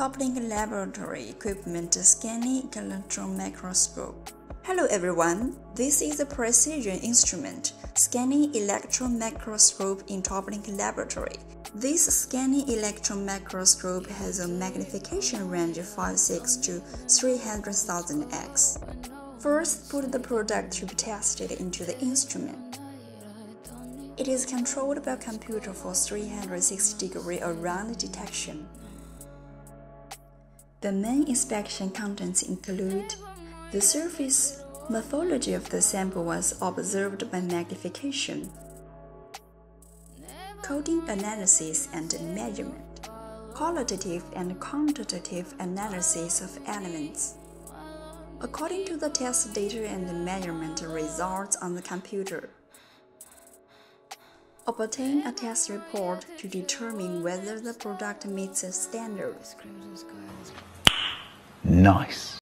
Toplink Laboratory Equipment Scanning Electron Microscope. Hello everyone, this is a precision instrument scanning electron microscope in Toplink Laboratory. This scanning electron microscope has a magnification range of 56 to 300,000 x. First, put the product to be tested into the instrument. It is controlled by computer for 360 degree around detection. The main inspection contents include the surface morphology of the sample was observed by magnification, coating analysis and measurement, qualitative and quantitative analysis of elements. According to the test data and the measurement results on the computer, obtain a test report to determine whether the product meets the standards. Nice.